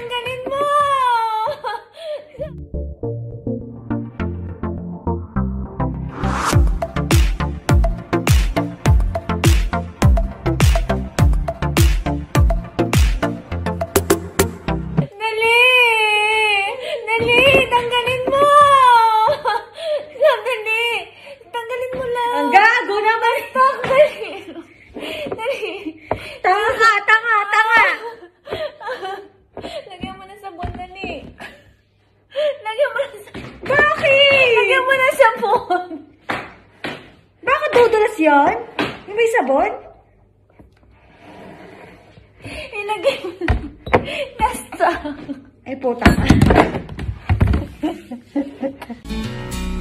tanggalin mo! Dali! Dali! Tanggalin mo! Dali! Tanggalin mo lang! Ang gago naman! Tanggalin! Dali! Tanga ka! Tanga! Tanga! Lagyan mo na sabon, dali! Lagyan mo na sabon! Bakit? Lagyan mo na sabon! Dudulas yun? Yung may sabon? Ilagay mo na. Basta. Ay, puta.